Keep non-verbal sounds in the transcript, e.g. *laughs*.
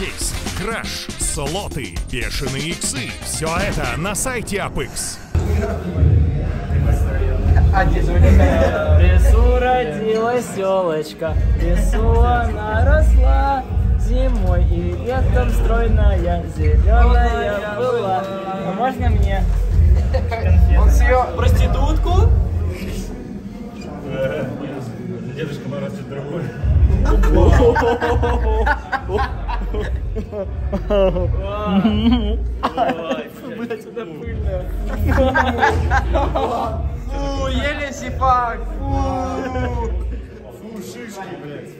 кейс, краш, слоты, бешеные иксы. Все это на сайте AppX. В лесу родилась елочка, в лесу она росла, зимой и летом стройная, зеленая была. А можно мне? Он съел проститутку? Дедушка морозит другой. *laughs* *laughs* *laughs* Блять, это пыльная. Фу, еле сифак. Фу. Фу, шишки, блядь.